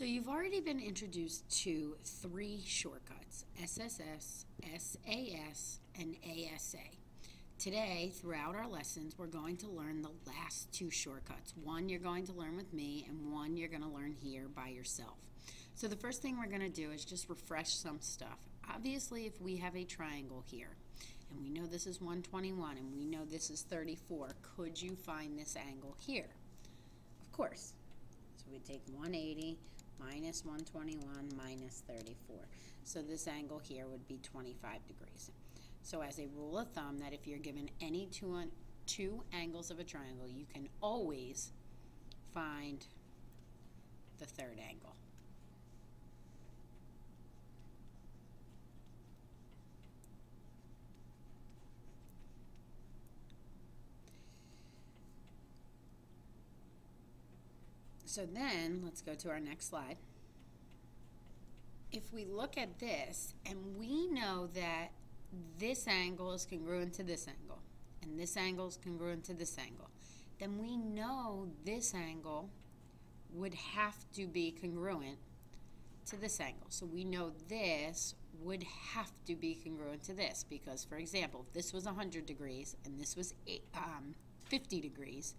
So you've already been introduced to three shortcuts, SSS, SAS, and ASA. Today, throughout our lessons, we're going to learn the last two shortcuts. One you're going to learn with me, and one you're going to learn here by yourself. So the first thing we're going to do is just refresh some stuff. Obviously, if we have a triangle here, and we know this is 121, and we know this is 34, could you find this angle here? Of course. So we take 180 minus 121 minus 34. So this angle here would be 25 degrees. So as a rule of thumb, that if you're given any two, two angles of a triangle, you can always find the third angle. So then, let's go to our next slide. If we look at this, and we know that this angle is congruent to this angle, and this angle is congruent to this angle, then we know this angle would have to be congruent to this angle. So we know this would have to be congruent to this because, for example, if this was 100 degrees and this was um, 50 degrees,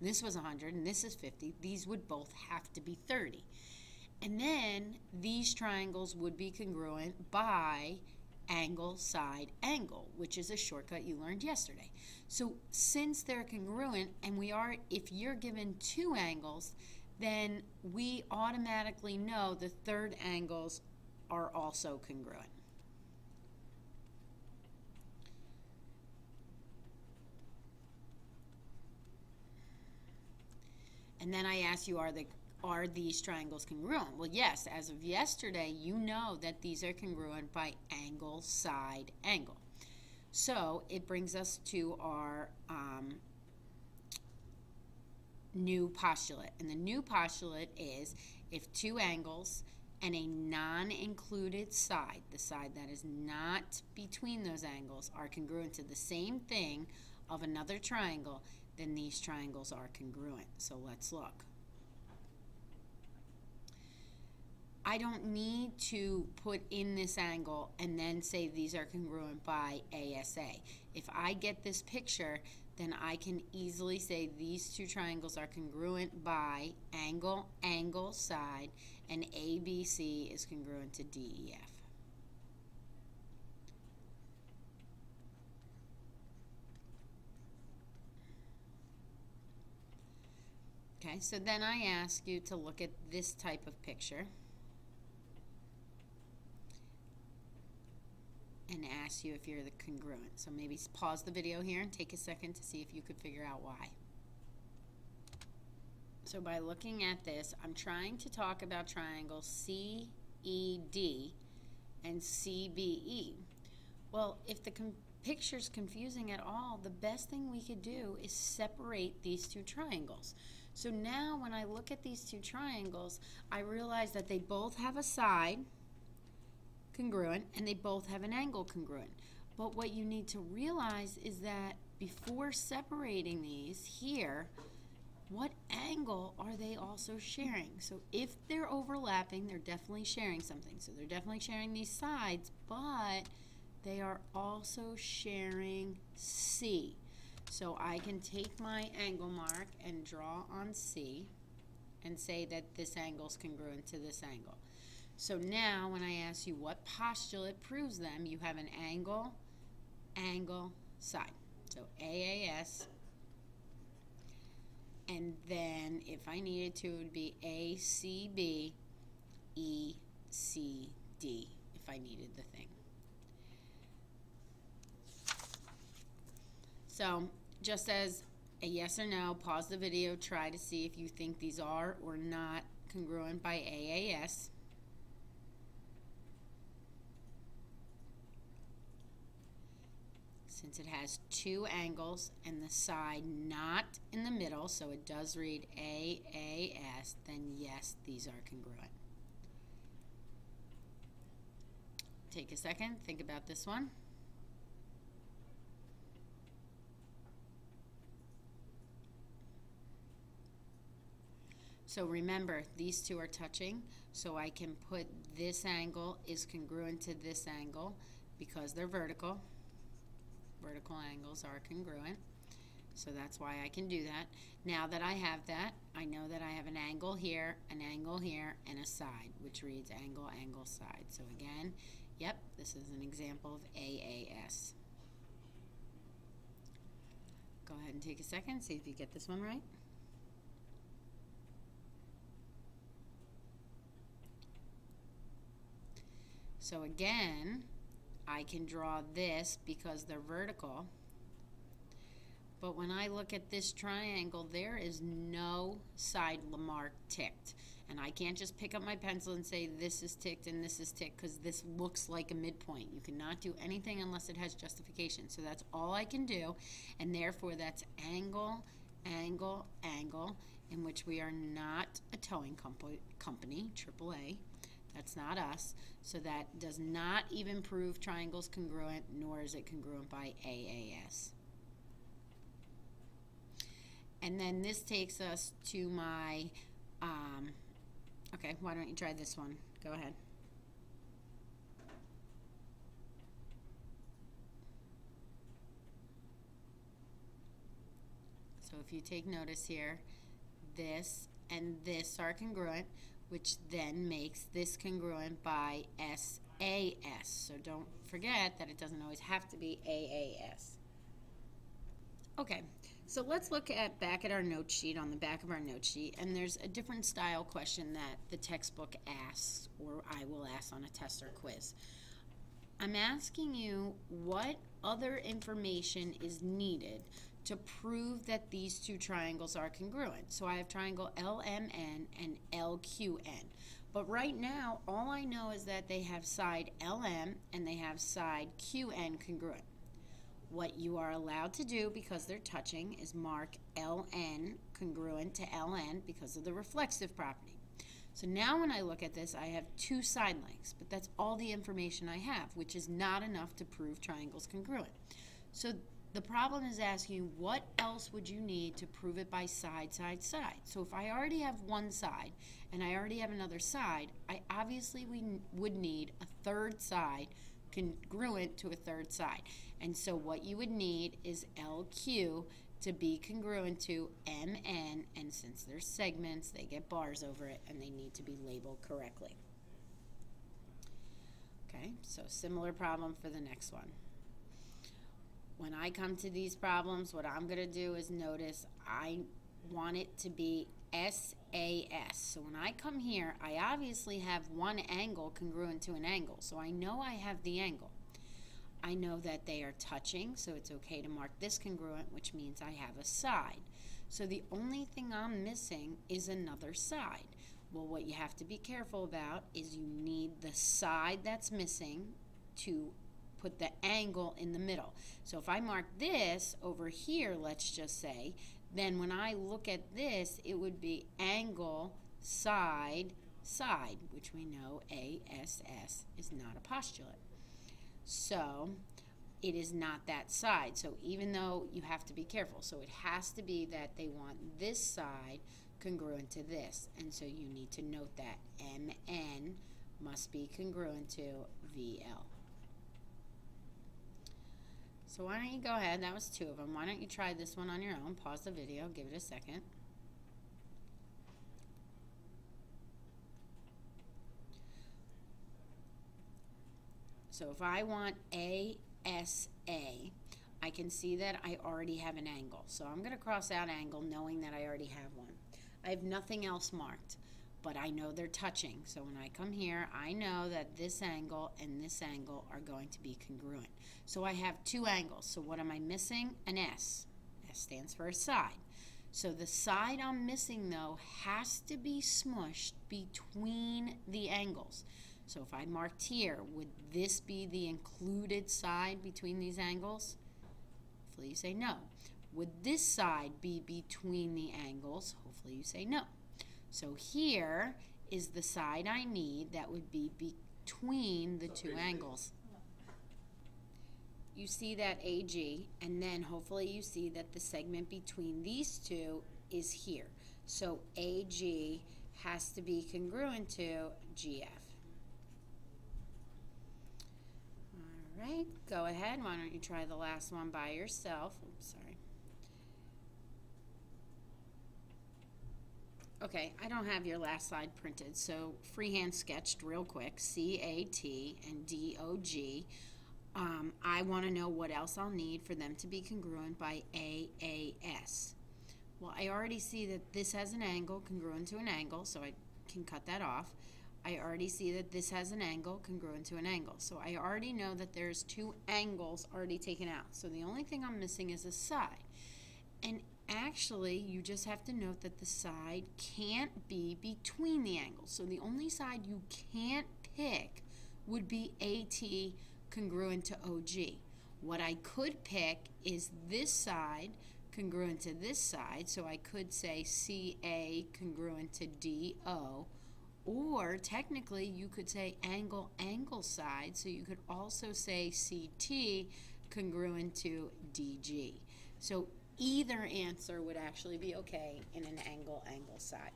this was 100 and this is 50, these would both have to be 30. And then these triangles would be congruent by angle, side, angle, which is a shortcut you learned yesterday. So since they're congruent and we are, if you're given two angles, then we automatically know the third angles are also congruent. And then I ask you, are the are these triangles congruent? Well, yes, as of yesterday, you know that these are congruent by angle, side, angle. So it brings us to our um, new postulate. And the new postulate is if two angles and a non-included side, the side that is not between those angles, are congruent to the same thing of another triangle, then these triangles are congruent. So let's look. I don't need to put in this angle and then say these are congruent by ASA. If I get this picture, then I can easily say these two triangles are congruent by angle, angle, side, and ABC is congruent to DEF. Okay, so then I ask you to look at this type of picture and ask you if you're the congruent. So maybe pause the video here and take a second to see if you could figure out why. So by looking at this, I'm trying to talk about triangles CED and CBE. Well, if the picture's confusing at all, the best thing we could do is separate these two triangles. So now when I look at these two triangles, I realize that they both have a side congruent and they both have an angle congruent. But what you need to realize is that before separating these here, what angle are they also sharing? So if they're overlapping, they're definitely sharing something. So they're definitely sharing these sides, but they are also sharing C. So I can take my angle mark and draw on C and say that this angle is congruent to this angle. So now when I ask you what postulate proves them, you have an angle, angle, side. So AAS, and then if I needed to, it would be ACB, ECD, if I needed the thing. So just as a yes or no, pause the video, try to see if you think these are or not congruent by AAS. Since it has two angles and the side not in the middle, so it does read AAS, then yes, these are congruent. Take a second, think about this one. So remember, these two are touching, so I can put this angle is congruent to this angle because they're vertical. Vertical angles are congruent. So that's why I can do that. Now that I have that, I know that I have an angle here, an angle here, and a side, which reads angle, angle, side. So again, yep, this is an example of AAS. Go ahead and take a second, see if you get this one right. So again, I can draw this because they're vertical. But when I look at this triangle, there is no side mark ticked. And I can't just pick up my pencil and say this is ticked and this is ticked because this looks like a midpoint. You cannot do anything unless it has justification. So that's all I can do. And therefore, that's angle, angle, angle, in which we are not a towing company, AAA. That's not us. So that does not even prove triangles congruent, nor is it congruent by AAS. And then this takes us to my, um, okay, why don't you try this one? Go ahead. So if you take notice here, this and this are congruent, which then makes this congruent by SAS. So don't forget that it doesn't always have to be AAS. Okay, so let's look at back at our note sheet on the back of our note sheet, and there's a different style question that the textbook asks, or I will ask on a test or quiz. I'm asking you what other information is needed to prove that these two triangles are congruent. So I have triangle LMN and LQN. But right now, all I know is that they have side LM and they have side QN congruent. What you are allowed to do because they're touching is mark LN congruent to LN because of the reflexive property. So now when I look at this, I have two side lengths, but that's all the information I have, which is not enough to prove triangles congruent. So the problem is asking what else would you need to prove it by side, side, side. So if I already have one side and I already have another side, I obviously we would need a third side congruent to a third side. And so what you would need is LQ to be congruent to MN, and since they're segments, they get bars over it and they need to be labeled correctly. Okay, so similar problem for the next one. When I come to these problems, what I'm going to do is notice I want it to be SAS. So when I come here, I obviously have one angle congruent to an angle. So I know I have the angle. I know that they are touching, so it's okay to mark this congruent, which means I have a side. So the only thing I'm missing is another side. Well, what you have to be careful about is you need the side that's missing to put the angle in the middle. So if I mark this over here, let's just say, then when I look at this, it would be angle, side, side, which we know ASS is not a postulate. So it is not that side. So even though you have to be careful, so it has to be that they want this side congruent to this. And so you need to note that MN must be congruent to VL. So why don't you go ahead, that was two of them. Why don't you try this one on your own? Pause the video, give it a second. So if I want ASA, I can see that I already have an angle. So I'm going to cross out angle knowing that I already have one. I have nothing else marked, but I know they're touching. So when I come here, I know that this angle and this angle are going to be congruent. So I have two angles. So what am I missing? An S. S stands for a side. So the side I'm missing, though, has to be smushed between the angles. So if I marked here, would this be the included side between these angles? Hopefully you say no. Would this side be between the angles? Hopefully you say no. So here is the side I need that would be between the two angles. You see that AG, and then hopefully you see that the segment between these two is here. So AG has to be congruent to GF. All right, go ahead. Why don't you try the last one by yourself? Okay, I don't have your last slide printed, so freehand sketched real quick, C-A-T and D-O-G. Um, I want to know what else I'll need for them to be congruent by AAS. Well, I already see that this has an angle congruent to an angle, so I can cut that off. I already see that this has an angle congruent to an angle. So I already know that there's two angles already taken out. So the only thing I'm missing is a side. And actually, you just have to note that the side can't be between the angles. So the only side you can't pick would be AT congruent to OG. What I could pick is this side congruent to this side, so I could say CA congruent to DO, or technically you could say angle angle side, so you could also say CT congruent to DG. So either answer would actually be okay in an angle angle side.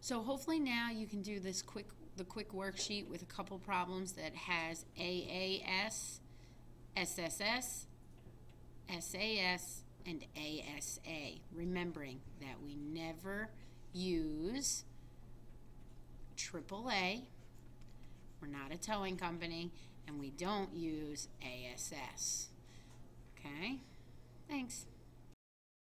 So hopefully now you can do this quick the quick worksheet with a couple problems that has AAS, SSS, SAS, and ASA. Remembering that we never use AAA, we're not a towing company, and we don't use ASS. Okay? Thanks.